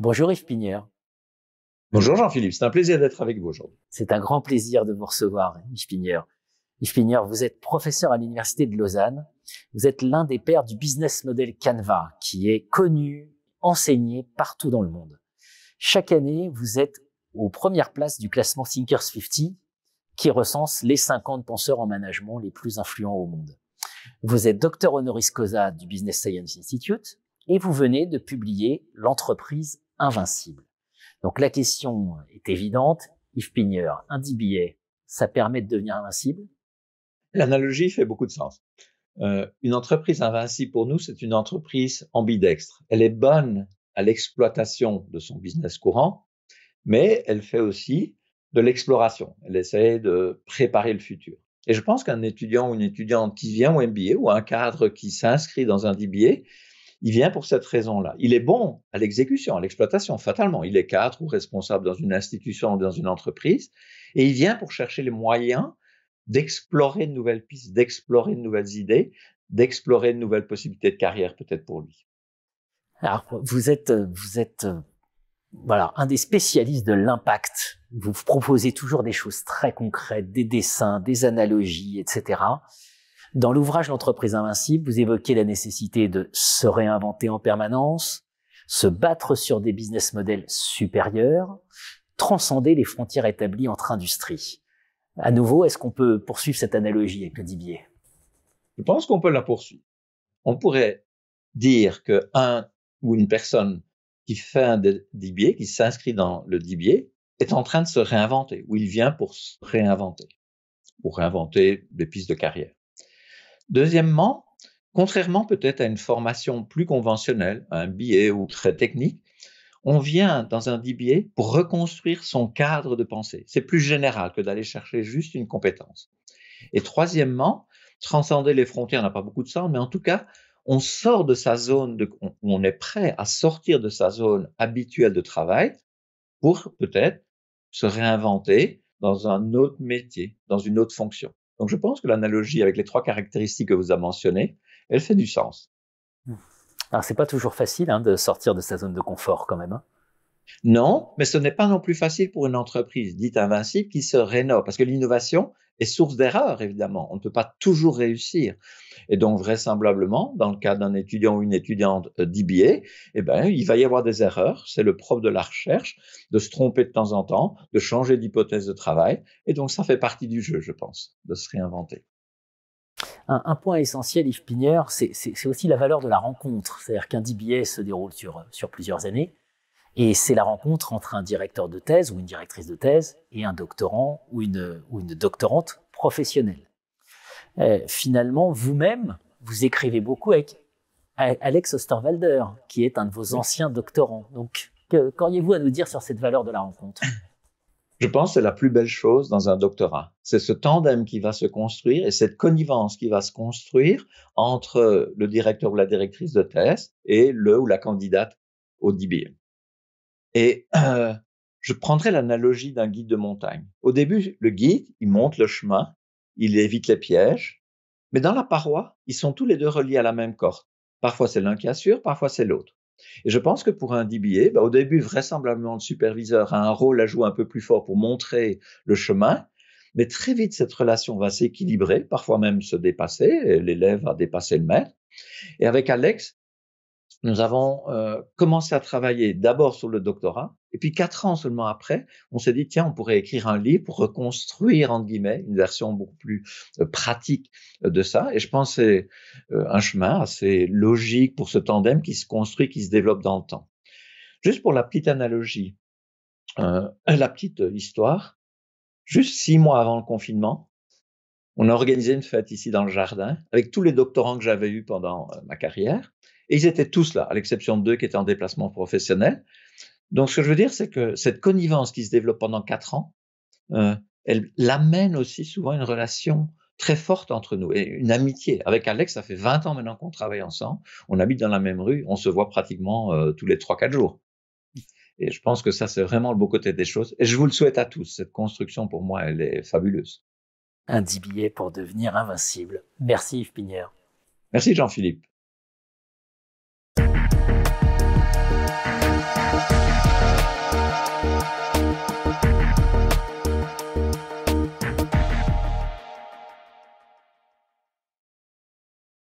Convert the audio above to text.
Bonjour Yves Pigneur. Bonjour Jean-Philippe, c'est un plaisir d'être avec vous aujourd'hui. C'est un grand plaisir de vous recevoir, Yves Pigneur. Yves Pigneur, vous êtes professeur à l'Université de Lausanne. Vous êtes l'un des pères du business model Canva, qui est connu, enseigné partout dans le monde. Chaque année, vous êtes aux premières places du classement Thinkers 50, qui recense les 50 penseurs en management les plus influents au monde. Vous êtes docteur honoris causa du Business Science Institute et vous venez de publier L'entreprise invincible. Donc la question est évidente. Yves Pigneur, un DBA, ça permet de devenir invincible? L'analogie fait beaucoup de sens. Euh, une entreprise invincible pour nous, c'est une entreprise ambidextre. Elle est bonne à l'exploitation de son business courant, mais elle fait aussi de l'exploration. Elle essaie de préparer le futur. Et je pense qu'un étudiant ou une étudiante qui vient au MBA ou un cadre qui s'inscrit dans un DBA, il vient pour cette raison-là. Il est bon à l'exécution, à l'exploitation, fatalement. Il est cadre ou responsable dans une institution ou dans une entreprise. Et il vient pour chercher les moyens d'explorer de nouvelles pistes, d'explorer de nouvelles idées, d'explorer de nouvelles possibilités de carrière peut-être pour lui. Alors, vous êtes, vous êtes voilà, un des spécialistes de l'impact. Vous proposez toujours des choses très concrètes, des dessins, des analogies, etc. Dans l'ouvrage L'entreprise invincible, vous évoquez la nécessité de se réinventer en permanence, se battre sur des business models supérieurs, transcender les frontières établies entre industries. À nouveau, est-ce qu'on peut poursuivre cette analogie avec le DBA Je pense qu'on peut la poursuivre. On pourrait dire que un ou une personne qui fait un DBA, qui s'inscrit dans le DBA, est en train de se réinventer, ou il vient pour se réinventer, pour réinventer des pistes de carrière. Deuxièmement, contrairement peut-être à une formation plus conventionnelle, un BA ou très technique, on vient dans un DBA pour reconstruire son cadre de pensée. C'est plus général que d'aller chercher juste une compétence. Et troisièmement, transcender les frontières n'a pas beaucoup de sens, mais en tout cas, on sort de sa zone, de, on est prêt à sortir de sa zone habituelle de travail pour peut-être se réinventer dans un autre métier, dans une autre fonction. Donc je pense que l'analogie avec les trois caractéristiques que vous avez mentionnées, elle fait du sens. Mmh. Alors c'est pas toujours facile hein, de sortir de sa zone de confort quand même. Hein. Non, mais ce n'est pas non plus facile pour une entreprise dite invincible qui se rénove, parce que l'innovation est source d'erreurs, évidemment. On ne peut pas toujours réussir. Et donc, vraisemblablement, dans le cas d'un étudiant ou une étudiante euh, d'IBA, eh ben, il va y avoir des erreurs. C'est le propre de la recherche, de se tromper de temps en temps, de changer d'hypothèse de travail. Et donc, ça fait partie du jeu, je pense, de se réinventer. Un, point essentiel, Yves Pigneur, c'est aussi la valeur de la rencontre. C'est-à-dire qu'un DBA se déroule sur, sur plusieurs années. Et c'est la rencontre entre un directeur de thèse ou une directrice de thèse et un doctorant ou une, ou une doctorante professionnelle. Euh, finalement, vous-même, vous écrivez beaucoup avec Alex Osterwalder, qui est un de vos anciens doctorants. Donc, qu'auriez-vous à nous dire sur cette valeur de la rencontre? Je pense que c'est la plus belle chose dans un doctorat. C'est ce tandem qui va se construire et cette connivence qui va se construire entre le directeur ou la directrice de thèse et le ou la candidate au DBA. Et euh, je prendrai l'analogie d'un guide de montagne. Au début, le guide, il monte le chemin, il évite les pièges, mais dans la paroi, ils sont tous les deux reliés à la même corde. Parfois c'est l'un qui assure, parfois c'est l'autre. Et je pense que pour un DBA, au début, vraisemblablement, le superviseur a un rôle à jouer un peu plus fort pour montrer le chemin, mais très vite, cette relation va s'équilibrer, parfois même se dépasser, l'élève va dépasser le maître. Et avec Alex, nous avons euh, commencé à travailler d'abord sur le doctorat, et puis quatre ans seulement après, on s'est dit, tiens, on pourrait écrire un livre pour reconstruire, entre guillemets, une version beaucoup plus euh, pratique euh, de ça. Et je pense que c'est un chemin assez logique pour ce tandem qui se construit, qui se développe dans le temps. Juste pour la petite analogie, la petite histoire, juste six mois avant le confinement, on a organisé une fête ici dans le jardin avec tous les doctorants que j'avais eus pendant ma carrière. Et ils étaient tous là, à l'exception de deux qui étaient en déplacement professionnel. Donc, ce que je veux dire, c'est que cette connivence qui se développe pendant quatre ans, euh, elle l'amène aussi souvent une relation très forte entre nous et une amitié. Avec Alex, ça fait 20 ans maintenant qu'on travaille ensemble. On habite dans la même rue, on se voit pratiquement euh, tous les trois, quatre jours. Et je pense que ça, c'est vraiment le beau côté des choses. Et je vous le souhaite à tous. Cette construction, pour moi, elle est fabuleuse. Un dix billets pour devenir invincible. Merci Yves Pignère. Merci Jean-Philippe. Thank you.